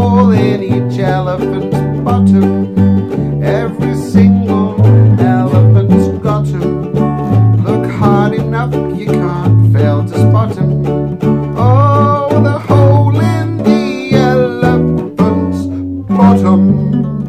hole in each elephant's bottom. Every single elephant's got him. Look hard enough, you can't fail to spot him. Oh, the hole in the elephant's bottom.